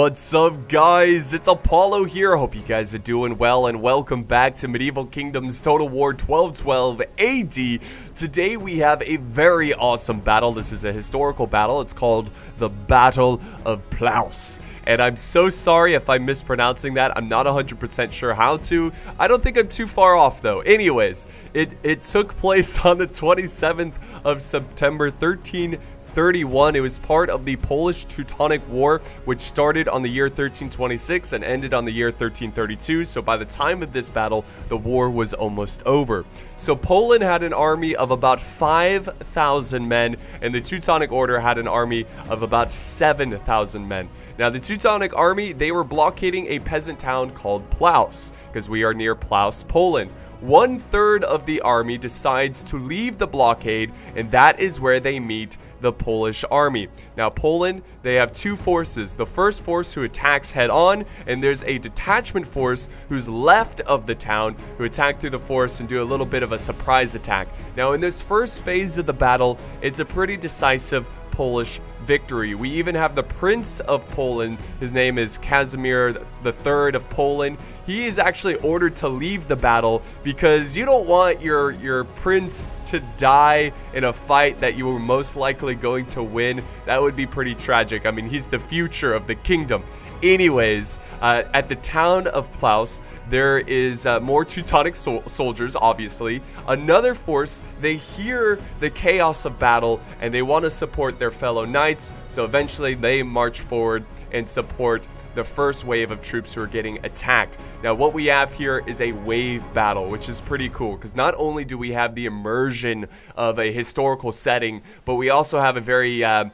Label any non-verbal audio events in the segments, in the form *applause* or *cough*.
What's up guys? It's Apollo here. Hope you guys are doing well and welcome back to Medieval Kingdoms Total War 1212 AD. Today we have a very awesome battle. This is a historical battle. It's called the Battle of Plowce. And I'm so sorry if I'm mispronouncing that. I'm not 100% sure how to. I don't think I'm too far off though. Anyways, it, it took place *laughs* on the 27th of September 13 31. It was part of the Polish Teutonic War, which started on the year 1326 and ended on the year 1332. So by the time of this battle, the war was almost over. So Poland had an army of about 5,000 men, and the Teutonic Order had an army of about 7,000 men. Now, the Teutonic army, they were blockading a peasant town called Plowce, because we are near Plowce, Poland one third of the army decides to leave the blockade, and that is where they meet the Polish army. Now, Poland, they have two forces. The first force who attacks head on, and there's a detachment force who's left of the town who attack through the forest and do a little bit of a surprise attack. Now, in this first phase of the battle, it's a pretty decisive Polish victory. We even have the Prince of Poland. His name is Casimir III of Poland. He is actually ordered to leave the battle because you don't want your, your prince to die in a fight that you were most likely going to win. That would be pretty tragic. I mean, he's the future of the kingdom. Anyways, uh, at the town of Plowce, there is uh, more Teutonic sol soldiers, obviously. Another force, they hear the chaos of battle and they want to support their fellow knights. So eventually they march forward and support the first wave of troops who are getting attacked. Now, what we have here is a wave battle, which is pretty cool because not only do we have the immersion of a historical setting, but we also have a very uh,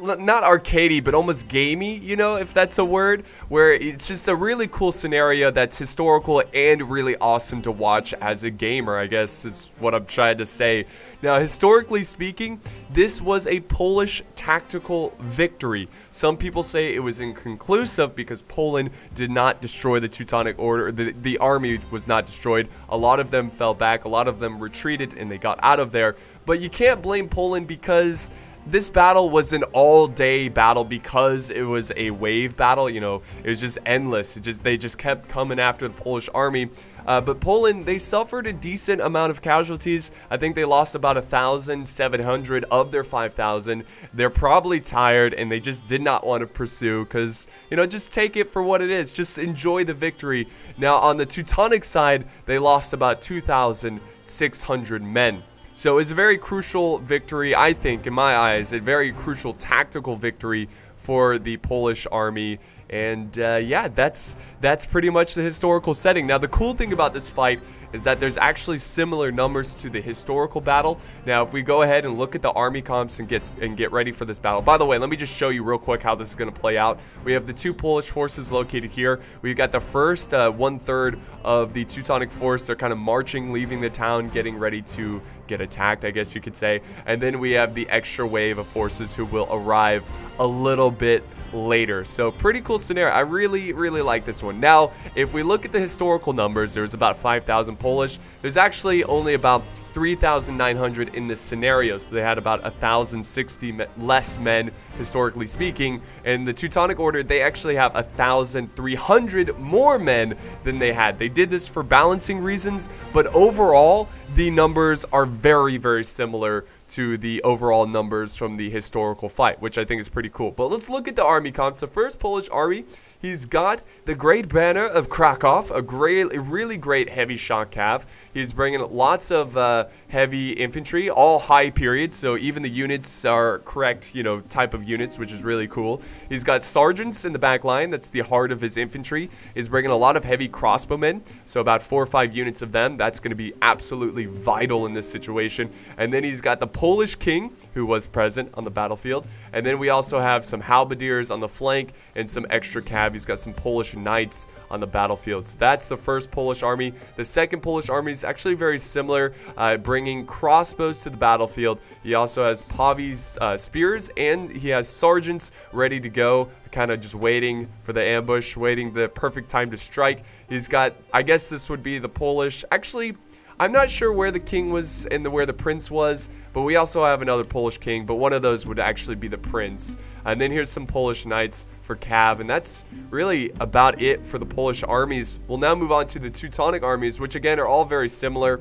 not arcadey, but almost gamey, you know, if that's a word, where it's just a really cool scenario that's historical and really awesome to watch as a gamer, I guess is what I'm trying to say. Now, historically speaking, this was a Polish tactical victory. Some people say it was inconclusive because Poland did not destroy the Teutonic Order, the, the army was not destroyed. A lot of them fell back, a lot of them retreated, and they got out of there. But you can't blame Poland because this battle was an all-day battle because it was a wave battle. You know, it was just endless. It just They just kept coming after the Polish army. Uh, but Poland, they suffered a decent amount of casualties. I think they lost about 1,700 of their 5,000. They're probably tired and they just did not want to pursue because, you know, just take it for what it is. Just enjoy the victory. Now, on the Teutonic side, they lost about 2,600 men. So it's a very crucial victory, I think, in my eyes, a very crucial tactical victory for the Polish army and uh, yeah, that's that's pretty much the historical setting. Now, the cool thing about this fight is that there's actually similar numbers to the historical battle. Now, if we go ahead and look at the army comps and get and get ready for this battle. By the way, let me just show you real quick how this is going to play out. We have the two Polish forces located here. We've got the first uh, one third of the Teutonic force. They're kind of marching, leaving the town, getting ready to get attacked, I guess you could say. And then we have the extra wave of forces who will arrive a little bit later. So pretty cool scenario. I really, really like this one. Now, if we look at the historical numbers, there's about 5,000 Polish. There's actually only about 3,900 in this scenario. So they had about 1,060 less men, historically speaking. And the Teutonic Order, they actually have 1,300 more men than they had. They did this for balancing reasons, but overall, the numbers are very, very similar to the overall numbers from the historical fight, which I think is pretty cool. But let's look at the army comps. The first Polish army, he's got the Great Banner of Krakow, a great, really great heavy shock cav. He's bringing lots of uh, heavy infantry, all high periods, so even the units are correct, you know, type of units, which is really cool. He's got sergeants in the back line, that's the heart of his infantry. He's bringing a lot of heavy crossbowmen, so about four or five units of them. That's going to be absolutely vital in this situation. And then he's got the Polish king, who was present on the battlefield. And then we also have some halberdiers on the flank and some extra cav. He's got some Polish knights on the battlefield. So that's the first Polish army. The second Polish army is actually very similar, uh, bringing crossbows to the battlefield. He also has Pavise uh, spears and he has sergeants ready to go kind of just waiting for the ambush, waiting the perfect time to strike. He's got, I guess this would be the Polish, actually, I'm not sure where the king was and the, where the prince was, but we also have another Polish king, but one of those would actually be the prince. And then here's some Polish knights for Cav, and that's really about it for the Polish armies. We'll now move on to the Teutonic armies, which again are all very similar.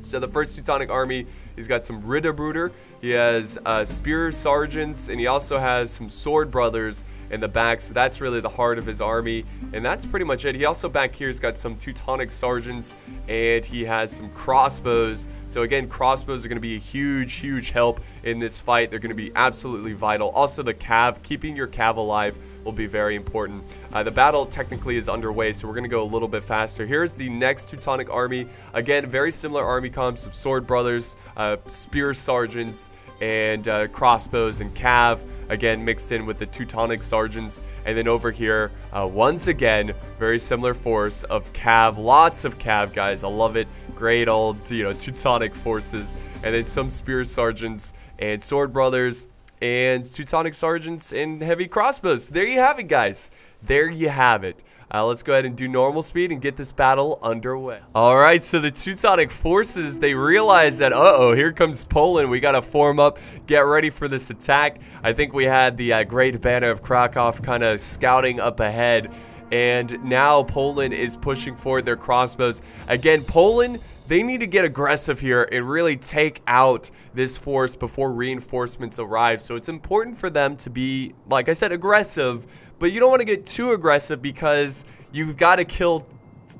So the first Teutonic army, he's got some Ritterbruder, he has uh, spear sergeants, and he also has some sword brothers in the back. So that's really the heart of his army, and that's pretty much it. He also back here has got some Teutonic sergeants, and he has some crossbows. So again, crossbows are going to be a huge, huge help in this fight. They're going to be absolutely vital. Also the cav, keeping your cav alive will be very important. Uh, the battle technically is underway, so we're going to go a little bit faster. Here's the next Teutonic army. Again, very similar army comps of sword brothers, uh, spear sergeants, and uh, crossbows and cav again mixed in with the teutonic sergeants and then over here uh, once again very similar force of cav lots of cav guys i love it great old you know teutonic forces and then some spear sergeants and sword brothers and Teutonic Sergeants and Heavy Crossbows. There you have it, guys. There you have it. Uh, let's go ahead and do normal speed and get this battle underway. All right, so the Teutonic forces, they realize that, uh-oh, here comes Poland. We got to form up, get ready for this attack. I think we had the uh, Great Banner of Krakow kind of scouting up ahead. And now Poland is pushing forward their crossbows. Again, Poland they need to get aggressive here and really take out this force before reinforcements arrive. So it's important for them to be, like I said, aggressive, but you don't want to get too aggressive because you've got to kill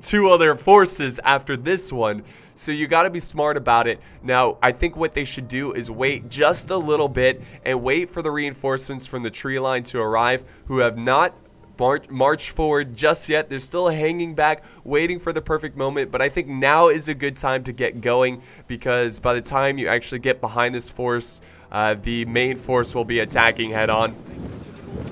two other forces after this one. So you got to be smart about it. Now, I think what they should do is wait just a little bit and wait for the reinforcements from the tree line to arrive who have not march, forward just yet. They're still hanging back, waiting for the perfect moment. But I think now is a good time to get going because by the time you actually get behind this force, uh, the main force will be attacking head on.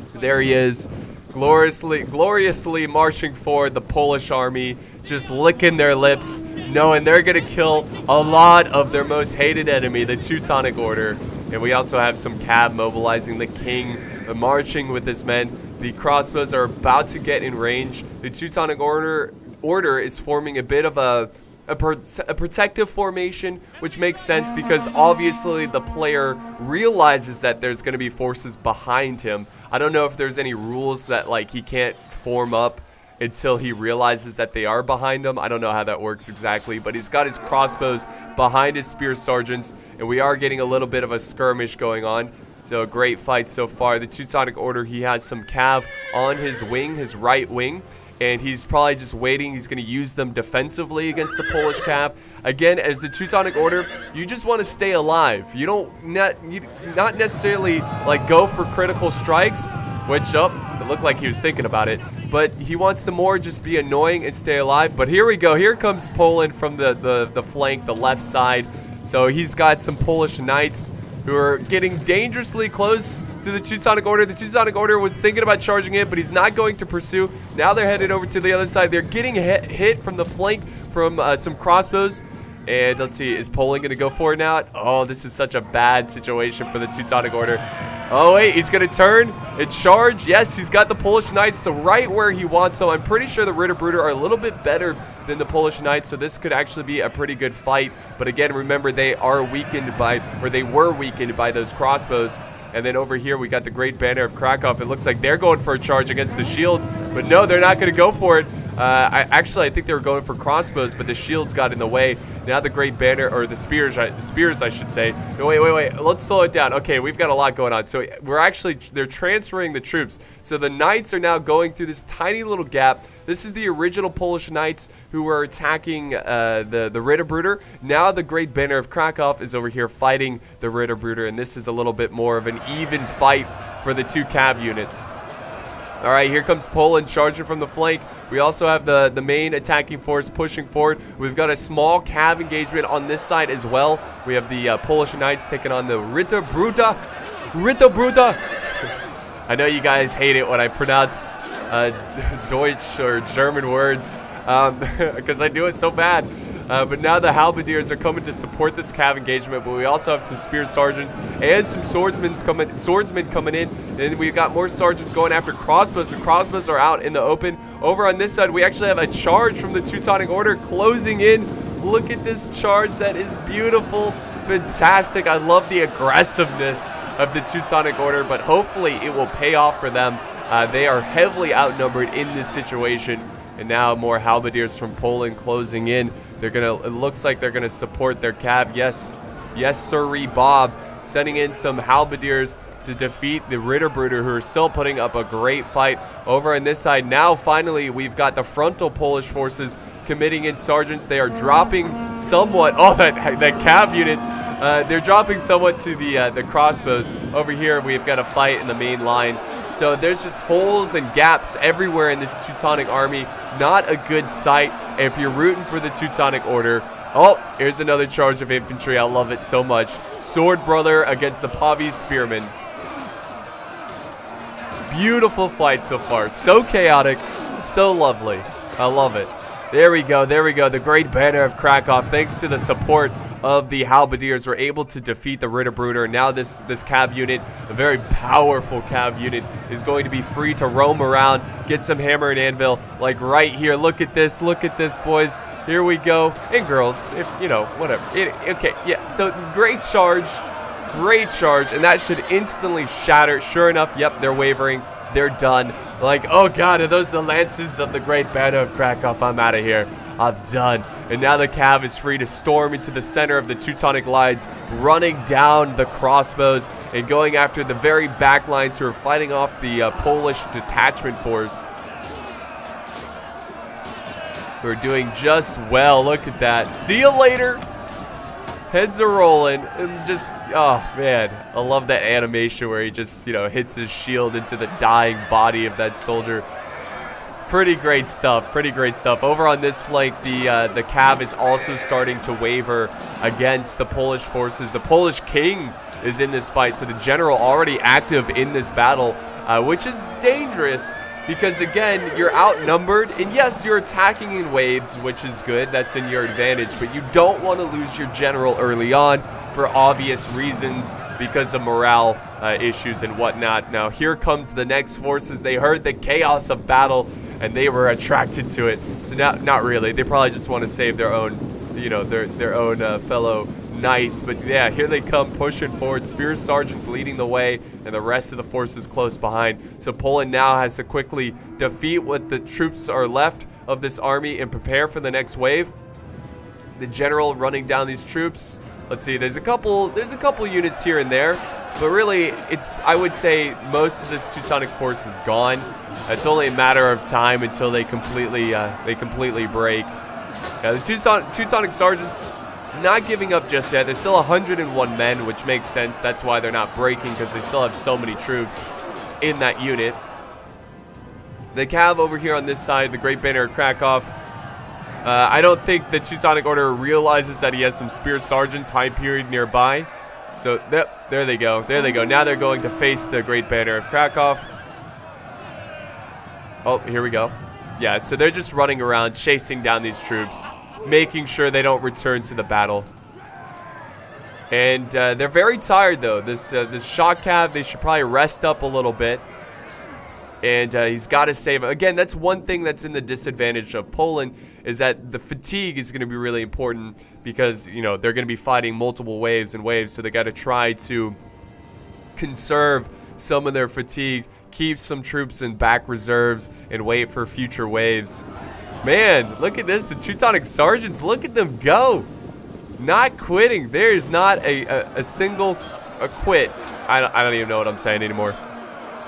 So there he is, gloriously, gloriously marching forward, the Polish army, just licking their lips, knowing they're going to kill a lot of their most hated enemy, the Teutonic Order. And we also have some cav mobilizing the king, uh, marching with his men. The crossbows are about to get in range. The Teutonic Order order is forming a bit of a a, a, protective formation, which makes sense because obviously the player realizes that there's going to be forces behind him. I don't know if there's any rules that like he can't form up until he realizes that they are behind him. I don't know how that works exactly, but he's got his crossbows behind his spear sergeants, and we are getting a little bit of a skirmish going on. So great fight so far. The Teutonic Order, he has some cav on his wing, his right wing. And he's probably just waiting. He's going to use them defensively against the Polish cav. Again, as the Teutonic Order, you just want to stay alive. You don't not, you, not necessarily like go for critical strikes, which, oh, it looked like he was thinking about it. But he wants to more just be annoying and stay alive. But here we go. Here comes Poland from the, the, the flank, the left side. So he's got some Polish knights who are getting dangerously close to the Teutonic Order. The Teutonic Order was thinking about charging it, but he's not going to pursue. Now they're headed over to the other side. They're getting hit, hit from the flank from uh, some crossbows. And let's see, is Poland going to go for it now? Oh, this is such a bad situation for the Teutonic Order. Oh, wait, he's going to turn and charge. Yes, he's got the Polish Knights, so right where he wants them. I'm pretty sure the Ritterbruder are a little bit better than the Polish Knights, so this could actually be a pretty good fight. But again, remember, they are weakened by, or they were weakened by those crossbows. And then over here, we got the Great Banner of Krakow. It looks like they're going for a charge against the shields, but no, they're not going to go for it. Uh, I, actually, I think they were going for crossbows, but the shields got in the way. Now the Great Banner, or the spears, spears, I should say. No, wait, wait, wait. Let's slow it down. Okay, we've got a lot going on. So we're actually, they're transferring the troops. So the knights are now going through this tiny little gap. This is the original Polish knights who were attacking uh, the, the Ritterbruder. Now the Great Banner of Krakow is over here fighting the Ritterbruder, and this is a little bit more of an even fight for the two cav units. All right, here comes Poland charging from the flank. We also have the, the main attacking force pushing forward. We've got a small cav engagement on this side as well. We have the uh, Polish Knights taking on the Ritter Bruta. Ritter Bruta. *laughs* I know you guys hate it when I pronounce uh, *laughs* Deutsch or German words because um, *laughs* I do it so bad. Uh, but now the halberdiers are coming to support this cav engagement, but we also have some spear sergeants and some swordsmen coming, swordsmen coming in. And we've got more sergeants going after crossbows. The crossbows are out in the open. Over on this side, we actually have a charge from the Teutonic Order closing in Look at this charge. That is beautiful. Fantastic. I love the aggressiveness of the Teutonic Order, but hopefully it will pay off for them. Uh, they are heavily outnumbered in this situation. And now more halberdiers from Poland closing in. They're gonna. It looks like they're gonna support their cav. Yes, yes, sirree, Bob, sending in some halberdiers to defeat the Ritterbrüder, who are still putting up a great fight over on this side. Now, finally, we've got the frontal Polish forces committing in sergeants. They are dropping somewhat. Oh, that that cav unit. Uh, they're dropping somewhat to the uh, the crossbows. Over here, we've got a fight in the main line. So there's just holes and gaps everywhere in this Teutonic army. Not a good sight if you're rooting for the Teutonic Order. Oh, here's another charge of infantry. I love it so much. Sword Brother against the Pavise Spearmen. Beautiful fight so far. So chaotic. So lovely. I love it. There we go. There we go. The Great Banner of Krakow. Thanks to the support of the Halberdiers were able to defeat the Ritterbrüder. Now this, this cav unit, a very powerful cav unit, is going to be free to roam around, get some hammer and anvil, like right here. Look at this, look at this, boys. Here we go. And girls, if, you know, whatever. It, okay, yeah, so great charge, great charge, and that should instantly shatter. Sure enough, yep, they're wavering. They're done. Like, oh god, are those the lances of the Great Banner of Krakow? I'm out of here. I'm done. And now the Cav is free to storm into the center of the Teutonic lines, running down the crossbows and going after the very back lines who are fighting off the uh, Polish detachment force. Who are doing just well. Look at that. See you later. Heads are rolling. And just, oh, man. I love that animation where he just, you know, hits his shield into the dying body of that soldier pretty great stuff. Pretty great stuff. Over on this flank, the uh, the Cav is also starting to waver against the Polish forces. The Polish king is in this fight, so the general already active in this battle, uh, which is dangerous because again, you're outnumbered, and yes, you're attacking in waves, which is good. That's in your advantage, but you don't want to lose your general early on for obvious reasons because of morale uh, issues and whatnot. Now, here comes the next forces. They heard the chaos of battle and they were attracted to it. So now, not really. They probably just want to save their own, you know, their their own uh, fellow knights. But yeah, here they come pushing forward. Spear sergeants leading the way, and the rest of the forces close behind. So Poland now has to quickly defeat what the troops are left of this army and prepare for the next wave. The general running down these troops. Let's see. There's a couple. There's a couple units here and there. But really, it's I would say most of this Teutonic force is gone. It's only a matter of time until they completely uh, they completely break. The Teuton Teutonic sergeants not giving up just yet. There's still 101 men, which makes sense. That's why they're not breaking because they still have so many troops in that unit. The Cav over here on this side, the Great Banner of Krakow. Uh, I don't think the Teutonic Order realizes that he has some Spear Sergeants high period nearby. So there they go. There they go. Now they're going to face the Great Banner of Krakow. Oh, here we go. Yeah, so they're just running around, chasing down these troops, making sure they don't return to the battle. And uh, they're very tired, though. This uh, this shock cav, they should probably rest up a little bit. And uh, he's got to save him. Again, that's one thing that's in the disadvantage of Poland is that the fatigue is going to be really important because, you know, they're going to be fighting multiple waves and waves. So they got to try to conserve some of their fatigue, keep some troops in back reserves, and wait for future waves. Man, look at this. The Teutonic Sergeants, look at them go. Not quitting. There is not a, a, a single a quit. I don't, I don't even know what I'm saying anymore.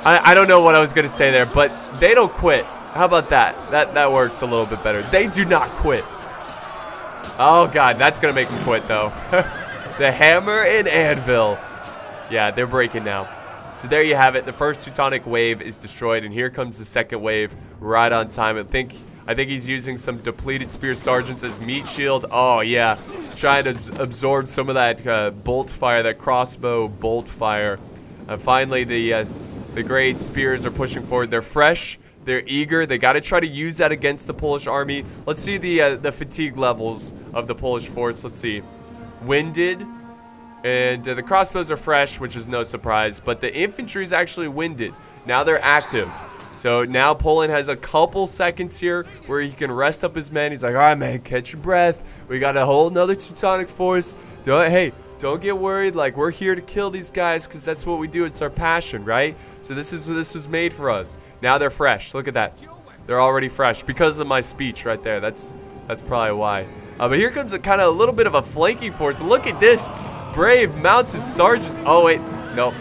I, I don't know what I was going to say there, but they don't quit. How about that? That that works a little bit better. They do not quit. Oh, God. That's going to make them quit, though. *laughs* the hammer and anvil. Yeah, they're breaking now. So there you have it. The first Teutonic wave is destroyed, and here comes the second wave right on time. I think I think he's using some depleted Spear Sergeants as meat shield. Oh, yeah. Trying to absorb some of that uh, bolt fire, that crossbow bolt fire. And finally, the uh, the great spears are pushing forward. They're fresh. They're eager. They got to try to use that against the Polish army. Let's see the uh, the fatigue levels of the Polish force. Let's see. Winded. And uh, the crossbows are fresh, which is no surprise. But the infantry is actually winded. Now they're active. So now Poland has a couple seconds here where he can rest up his men. He's like, all right, man, catch your breath. We got a whole nother Teutonic force. Hey, don't get worried. Like, we're here to kill these guys because that's what we do. It's our passion, right? So this is this was made for us. Now they're fresh. Look at that. They're already fresh because of my speech right there. That's that's probably why. Uh, but here comes a kind of a little bit of a flanking force. Look at this. Brave mounted sergeants. Oh, wait. Nope.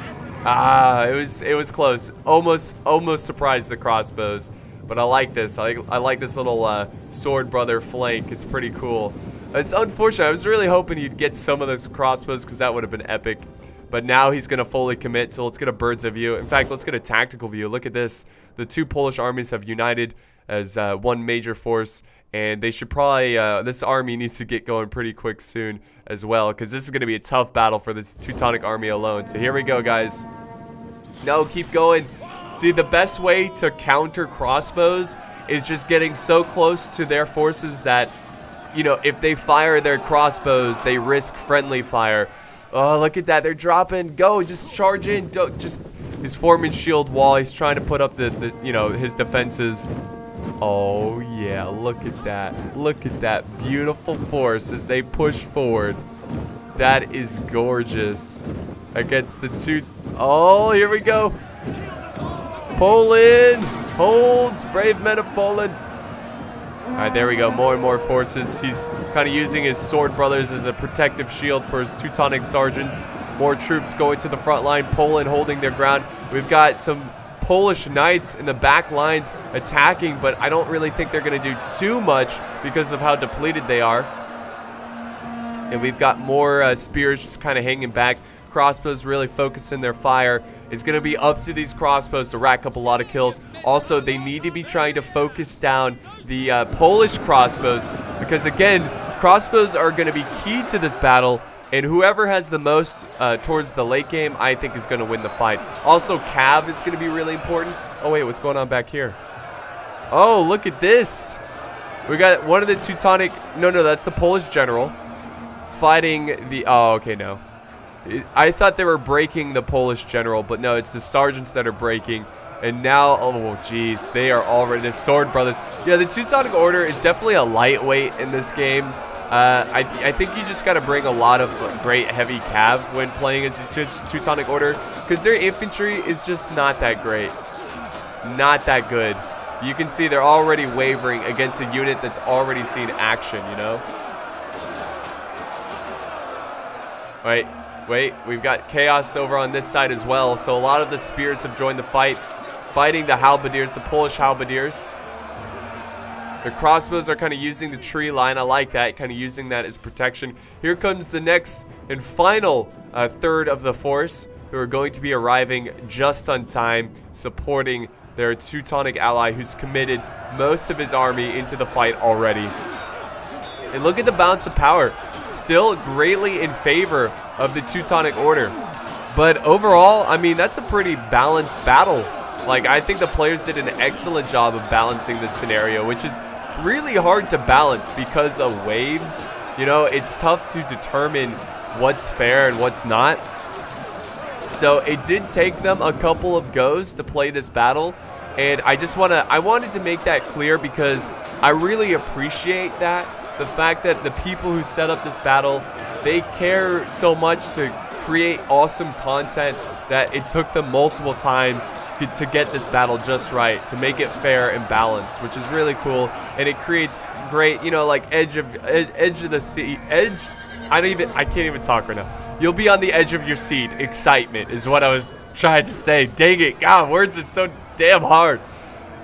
Ah, it was it was close. Almost almost surprised the crossbows. But I like this. I, I like this little uh, sword brother flank. It's pretty cool. It's unfortunate. I was really hoping he'd get some of those crossbows because that would have been epic. But now he's going to fully commit, so let's get a bird's eye view. In fact, let's get a tactical view. Look at this. The two Polish armies have united as uh, one major force, and they should probably, uh, this army needs to get going pretty quick soon as well, because this is going to be a tough battle for this Teutonic army alone. So here we go, guys. No, keep going. See, the best way to counter crossbows is just getting so close to their forces that, you know, if they fire their crossbows, they risk friendly fire. Oh, look at that. They're dropping. Go, just charge in. Don't, just, he's forming shield wall. He's trying to put up the, the, you know, his defenses. Oh, yeah. Look at that. Look at that beautiful force as they push forward. That is gorgeous. Against the two. Oh, here we go. Poland holds. Brave men of Poland. All right, there we go. More and more forces. He's kind of using his sword brothers as a protective shield for his Teutonic sergeants. More troops going to the front line. Poland holding their ground. We've got some Polish knights in the back lines attacking, but I don't really think they're going to do too much because of how depleted they are. And we've got more uh, spears just kind of hanging back. Crossbows really focusing their fire. It's going to be up to these crossbows to rack up a lot of kills. Also, they need to be trying to focus down the uh, Polish crossbows because, again, crossbows are going to be key to this battle and whoever has the most uh, towards the late game, I think is going to win the fight. Also, Cav is going to be really important. Oh, wait, what's going on back here? Oh, look at this. We got one of the Teutonic... No, no, that's the Polish general fighting the... Oh, okay, no. I thought they were breaking the Polish general, but no, it's the sergeants that are breaking. And now, oh, jeez, they are already... The Sword Brothers. Yeah, the Teutonic Order is definitely a lightweight in this game. Uh, I, I think you just got to bring a lot of great heavy cav when playing as a Teutonic Order because their infantry is just not that great. Not that good. You can see they're already wavering against a unit that's already seen action, you know? Wait, wait, we've got chaos over on this side as well. So a lot of the spears have joined the fight, fighting the halberdiers, the Polish halberdiers. The crossbows are kind of using the tree line. I like that, kind of using that as protection. Here comes the next and final uh, third of the force who are going to be arriving just on time, supporting their Teutonic ally who's committed most of his army into the fight already. And look at the balance of power. Still greatly in favor of the Teutonic Order. But overall, I mean, that's a pretty balanced battle. Like, I think the players did an excellent job of balancing this scenario, which is really hard to balance because of waves. You know, it's tough to determine what's fair and what's not. So it did take them a couple of goes to play this battle. And I just want to, I wanted to make that clear because I really appreciate that. The fact that the people who set up this battle, they care so much to create awesome content that it took them multiple times to get this battle just right, to make it fair and balanced, which is really cool. And it creates great, you know, like edge of edge, edge of the seat, edge. I don't even, I can't even talk right now. You'll be on the edge of your seat. Excitement is what I was trying to say. Dang it, God, words are so damn hard.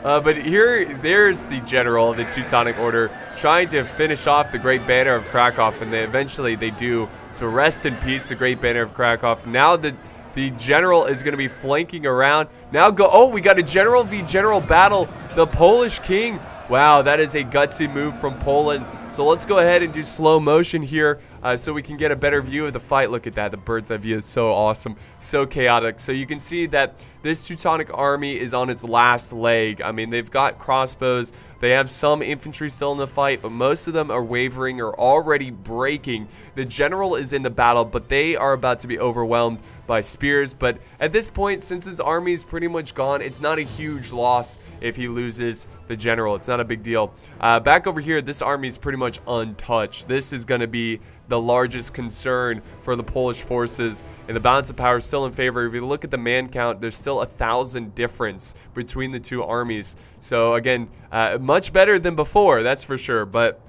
Uh, but here, there's the general of the Teutonic Order trying to finish off the Great Banner of Krakow, and they eventually they do. So rest in peace, the Great Banner of Krakow. Now the the general is going to be flanking around. Now go. Oh, we got a general v general battle. The Polish king. Wow, that is a gutsy move from Poland. So let's go ahead and do slow motion here uh, so we can get a better view of the fight. Look at that. The bird's eye view is so awesome. So chaotic. So you can see that this Teutonic army is on its last leg. I mean, they've got crossbows. They have some infantry still in the fight, but most of them are wavering or already breaking. The general is in the battle, but they are about to be overwhelmed by spears. But at this point, since his army is pretty much gone, it's not a huge loss if he loses the general. It's not a big deal. Uh, back over here, this army is pretty much untouched. This is going to be the largest concern for the Polish forces. And the balance of power is still in favor. If you look at the man count, there's still a thousand difference between the two armies. So again, uh, much better than before, that's for sure. But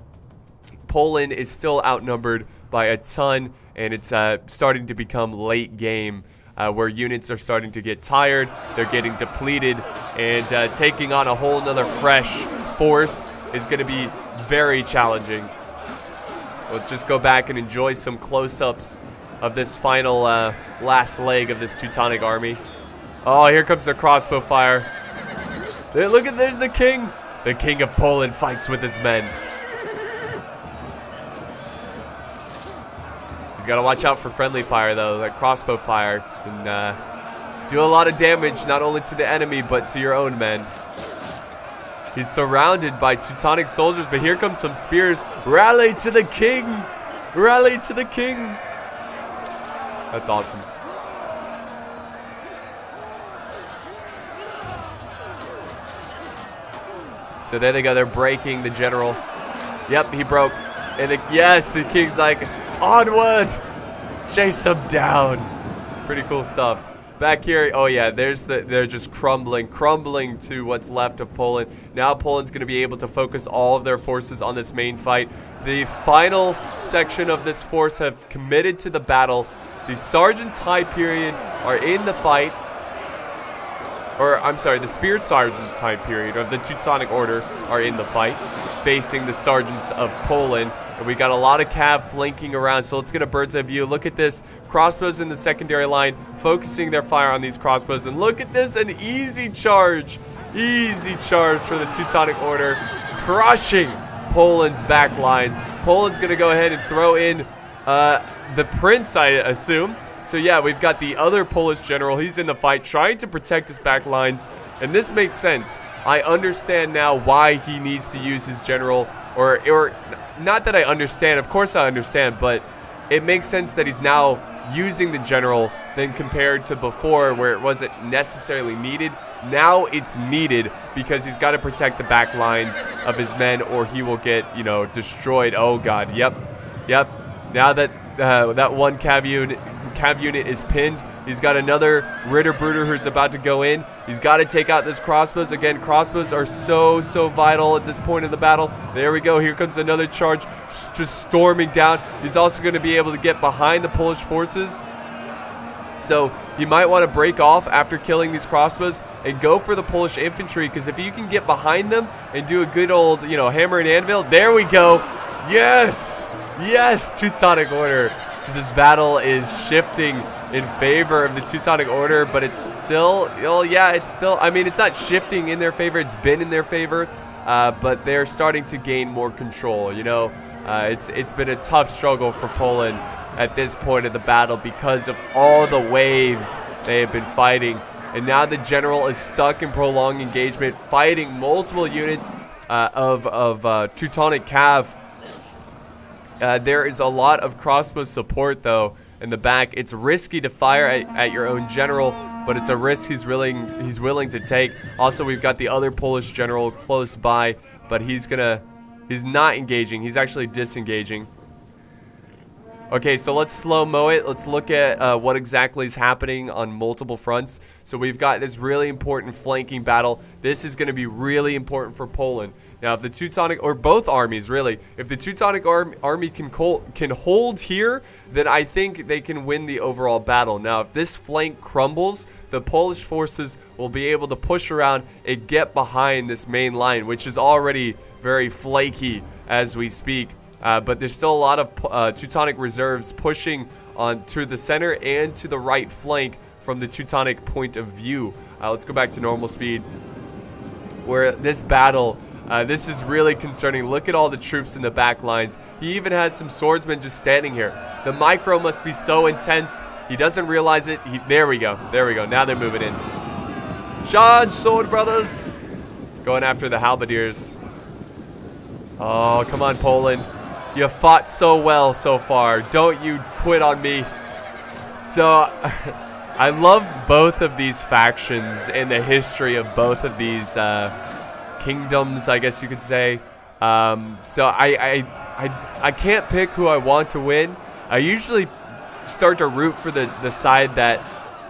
Poland is still outnumbered by a ton, and it's uh, starting to become late game. Uh, where units are starting to get tired, they're getting depleted, and uh, taking on a whole nother fresh force is going to be very challenging. So let's just go back and enjoy some close-ups of this final uh, last leg of this Teutonic army. Oh, here comes the crossbow fire. Look at, there's the king. The king of Poland fights with his men. Got to watch out for friendly fire, though. That crossbow fire can uh, do a lot of damage, not only to the enemy, but to your own men. He's surrounded by Teutonic soldiers, but here comes some spears. Rally to the king! Rally to the king! That's awesome. So there they go. They're breaking the general. Yep, he broke. And the, yes, the king's like, onward! Chase them down. Pretty cool stuff. Back here, oh yeah, there's the, they're just crumbling, crumbling to what's left of Poland. Now Poland's going to be able to focus all of their forces on this main fight. The final section of this force have committed to the battle. The Sergeants High Period are in the fight. Or, I'm sorry, the Spear Sergeants High Period of the Teutonic Order are in the fight, facing the Sergeants of Poland. And we got a lot of cav flanking around, so let's get a bird's eye view. Look at this. Crossbows in the secondary line, focusing their fire on these crossbows. And look at this, an easy charge. Easy charge for the Teutonic Order. Crushing Poland's back lines. Poland's going to go ahead and throw in uh, the Prince, I assume. So yeah, we've got the other Polish general. He's in the fight, trying to protect his back lines. And this makes sense. I understand now why he needs to use his general or or not that I understand, of course I understand, but it makes sense that he's now using the general than compared to before where it wasn't necessarily needed. Now it's needed because he's got to protect the back lines of his men or he will get, you know, destroyed. Oh god, yep, yep. Now that uh, that one cav unit, cav unit is pinned, He's got another Ritterbrüder who's about to go in. He's got to take out this crossbows. Again, crossbows are so, so vital at this point in the battle. There we go. Here comes another charge just storming down. He's also going to be able to get behind the Polish forces. So you might want to break off after killing these crossbows and go for the Polish infantry because if you can get behind them and do a good old, you know, hammer and anvil, there we go. Yes! Yes, Teutonic Order. So this battle is shifting in favor of the Teutonic Order, but it's still, well, yeah, it's still, I mean, it's not shifting in their favor. It's been in their favor, uh, but they're starting to gain more control, you know. Uh, it's It's been a tough struggle for Poland at this point of the battle because of all the waves they have been fighting. And now the general is stuck in prolonged engagement, fighting multiple units uh, of, of uh, Teutonic Cav. Uh, there is a lot of crossbow support, though, in the back. It's risky to fire at, at, your own general, but it's a risk he's willing he's willing to take. Also, we've got the other Polish general close by, but he's gonna he's not engaging. He's actually disengaging. Okay, so let's slow-mo it. Let's look at uh, what exactly is happening on multiple fronts. So we've got this really important flanking battle. This is going to be really important for Poland. Now, if the Teutonic, or both armies really, if the Teutonic arm, army can, can hold here, then I think they can win the overall battle. Now, if this flank crumbles, the Polish forces will be able to push around and get behind this main line, which is already very flaky as we speak. Uh, but there's still a lot of uh, Teutonic reserves pushing on to the center and to the right flank from the Teutonic point of view. Uh, let's go back to normal speed. Where this battle uh, this is really concerning. Look at all the troops in the back lines. He even has some swordsmen just standing here. The micro must be so intense. He doesn't realize it. He, there we go. There we go. Now they're moving in. Charge, sword brothers. Going after the halberdiers. Oh, come on, Poland. You have fought so well so far. Don't you quit on me. So, *laughs* I love both of these factions and the history of both of these uh, kingdoms, I guess you could say. Um, so I, I, I, I can't pick who I want to win. I usually start to root for the, the side that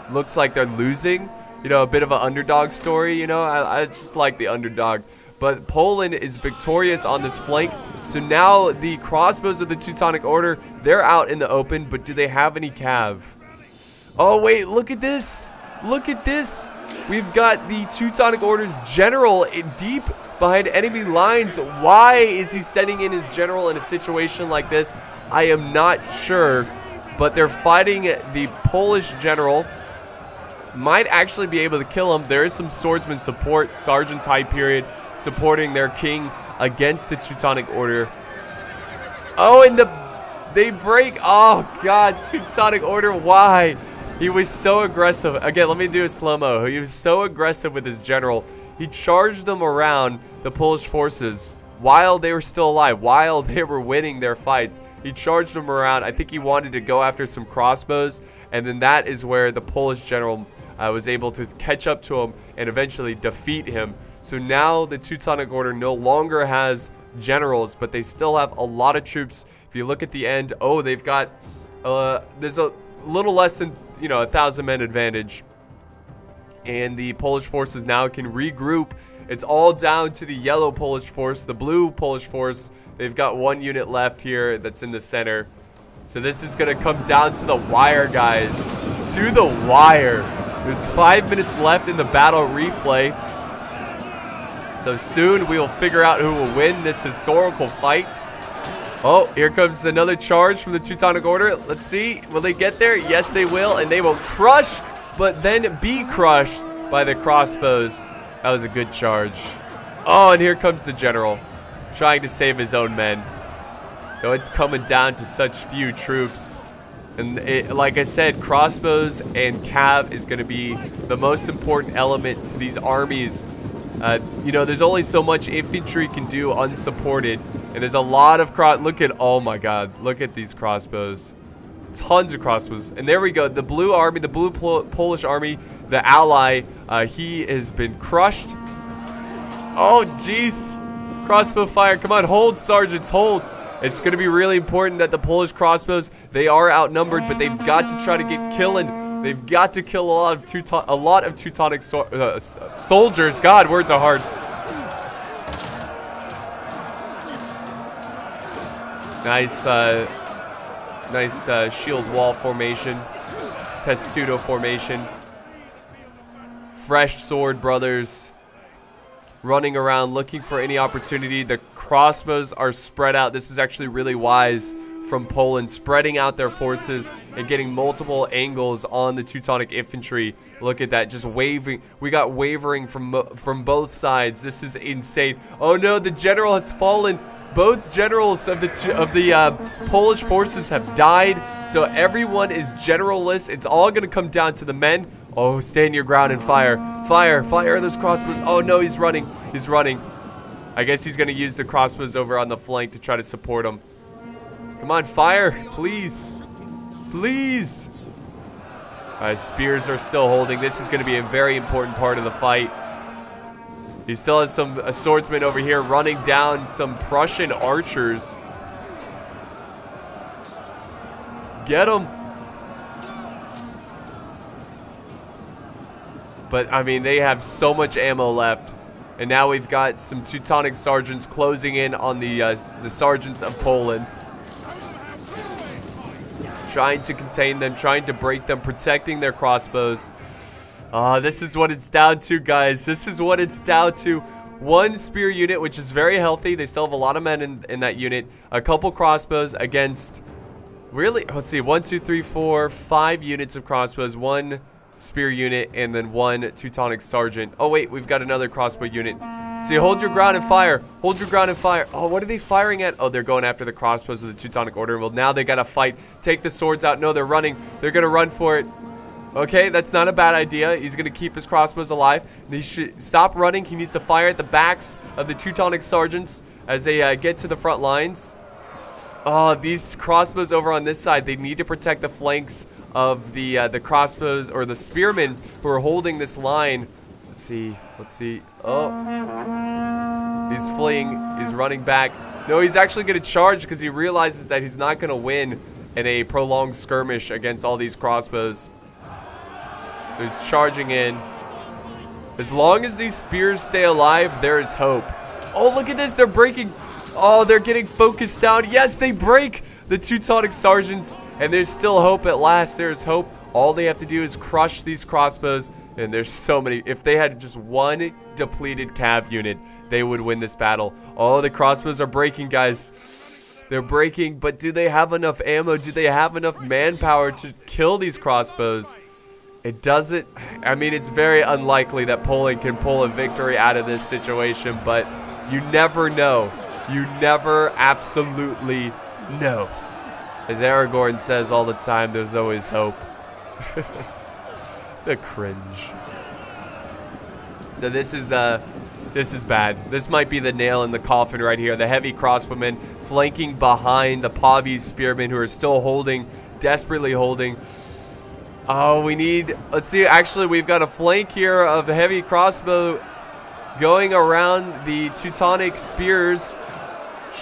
looks like they're losing. You know, a bit of an underdog story, you know. I, I just like the underdog. But Poland is victorious on this flank. So now the crossbows of the Teutonic Order, they're out in the open, but do they have any cav? Oh, wait, look at this. Look at this. We've got the Teutonic Order's general deep behind enemy lines. Why is he sending in his general in a situation like this? I am not sure, but they're fighting the Polish general. Might actually be able to kill him. There is some swordsman support, Sergeant's High Period supporting their king against the Teutonic Order. Oh, and the they break. Oh, God. Teutonic Order, why? He was so aggressive. Again, let me do a slow-mo. He was so aggressive with his general. He charged them around the Polish forces while they were still alive, while they were winning their fights. He charged them around. I think he wanted to go after some crossbows, and then that is where the Polish general uh, was able to catch up to him and eventually defeat him. So now the Teutonic Order no longer has generals, but they still have a lot of troops. If you look at the end, oh, they've got, uh, there's a little less than you know, a thousand men advantage. And the Polish forces now can regroup. It's all down to the yellow Polish force. The blue Polish force, they've got one unit left here that's in the center. So this is going to come down to the wire, guys. To the wire. There's five minutes left in the battle replay. So soon we will figure out who will win this historical fight. Oh, here comes another charge from the Teutonic Order. Let's see. Will they get there? Yes, they will. And they will crush, but then be crushed by the crossbows. That was a good charge. Oh, and here comes the general trying to save his own men. So it's coming down to such few troops. And it, like I said, crossbows and cav is going to be the most important element to these armies. Uh, you know, there's only so much infantry can do unsupported. And there's a lot of cross. Look at, oh my god, look at these crossbows. Tons of crossbows. And there we go. The blue army, the blue Pol Polish army, the ally, uh, he has been crushed. Oh, jeez. Crossbow fire. Come on, hold, sergeants, hold. It's going to be really important that the Polish crossbows, they are outnumbered, but they've got to try to get killing. They've got to kill a lot of Teuton a lot of Teutonic so uh, soldiers. God, words are hard. Nice, uh, nice uh, shield wall formation. Testudo formation. Fresh sword brothers running around looking for any opportunity. The crossbows are spread out. This is actually really wise from Poland, spreading out their forces and getting multiple angles on the Teutonic infantry. Look at that, just waving. We got wavering from from both sides. This is insane. Oh no, the general has fallen both generals of the of the uh, Polish forces have died, so everyone is generalless. It's all gonna come down to the men. Oh, stand your ground and fire, fire, fire those crossbows. Oh no, he's running, he's running. I guess he's gonna use the crossbows over on the flank to try to support him. Come on, fire, please, please. Uh, spears are still holding. This is gonna be a very important part of the fight. He still has some a over here running down some Prussian archers. Get him. But, I mean, they have so much ammo left. And now we've got some Teutonic sergeants closing in on the, uh, the sergeants of Poland. Trying to contain them, trying to break them, protecting their crossbows. Uh, this is what it's down to, guys. This is what it's down to. One spear unit, which is very healthy. They still have a lot of men in, in that unit. A couple crossbows against... Really? Let's see. One, two, three, four, five units of crossbows. One spear unit and then one Teutonic sergeant. Oh, wait. We've got another crossbow unit. See, hold your ground and fire. Hold your ground and fire. Oh, what are they firing at? Oh, they're going after the crossbows of the Teutonic Order. Well, now they got to fight. Take the swords out. No, they're running. They're going to run for it. Okay, that's not a bad idea. He's going to keep his crossbows alive. He should stop running. He needs to fire at the backs of the Teutonic sergeants as they uh, get to the front lines. Oh, these crossbows over on this side, they need to protect the flanks of the uh, the crossbows or the spearmen who are holding this line. Let's see. Let's see. Oh. He's fleeing. He's running back. No, he's actually going to charge because he realizes that he's not going to win in a prolonged skirmish against all these crossbows. So he's charging in. As long as these spears stay alive, there is hope. Oh, look at this. They're breaking. Oh, they're getting focused down. Yes, they break the Teutonic sergeants. And there's still hope at last. There's hope. All they have to do is crush these crossbows. And there's so many. If they had just one depleted cav unit, they would win this battle. Oh, the crossbows are breaking, guys. They're breaking, but do they have enough ammo? Do they have enough manpower to kill these crossbows? It doesn't, I mean, it's very unlikely that Poland can pull a victory out of this situation, but you never know. You never absolutely know. As Aragorn says all the time, there's always hope. *laughs* the cringe. So this is, uh, this is bad. This might be the nail in the coffin right here. The heavy crossbowmen flanking behind the Pavise spearmen who are still holding, desperately holding. Oh, we need, let's see, actually we've got a flank here of the heavy crossbow going around the Teutonic spears.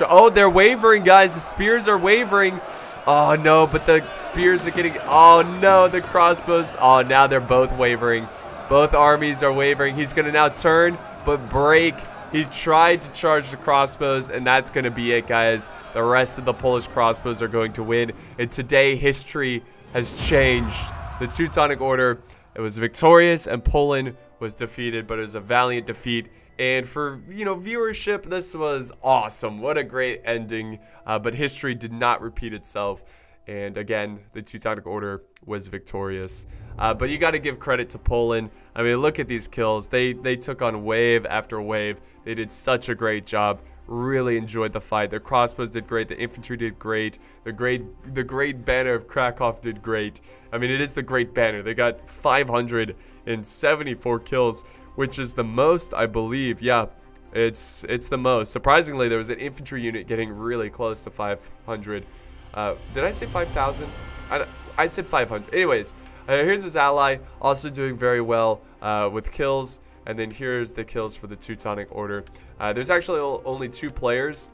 Oh, they're wavering, guys. The spears are wavering. Oh, no, but the spears are getting... Oh, no, the crossbows... Oh, now they're both wavering. Both armies are wavering. He's going to now turn but break. He tried to charge the crossbows, and that's going to be it, guys. The rest of the Polish crossbows are going to win. And today, history has changed. The Teutonic Order it was victorious, and Poland was defeated, but it was a valiant defeat. And for, you know, viewership, this was awesome. What a great ending. Uh, but history did not repeat itself. And again, the Teutonic Order was victorious. Uh, but you got to give credit to Poland. I mean, look at these kills. They they took on wave after wave. They did such a great job. Really enjoyed the fight. Their crossbows did great. The infantry did great. The great the great banner of Krakow did great. I mean, it is the great banner. They got 574 kills, which is the most, I believe. Yeah, it's it's the most. Surprisingly, there was an infantry unit getting really close to 500. Uh, did I say 5,000? I, I said 500. Anyways, uh, here's his ally, also doing very well uh, with kills. And then here's the kills for the Teutonic Order. Uh, there's actually only two players,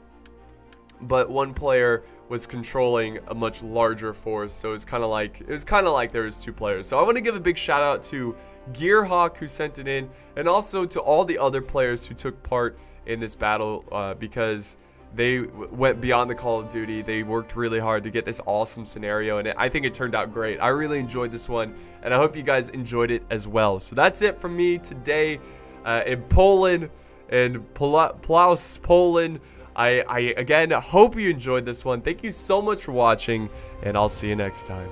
but one player was controlling a much larger force. So it's kind of like it was kind of like there was two players. So I want to give a big shout out to Gearhawk who sent it in, and also to all the other players who took part in this battle uh, because they went beyond the Call of Duty. They worked really hard to get this awesome scenario, and I think it turned out great. I really enjoyed this one, and I hope you guys enjoyed it as well. So that's it from me today uh, in Poland and Plowce, Poland. I, I, again, hope you enjoyed this one. Thank you so much for watching, and I'll see you next time.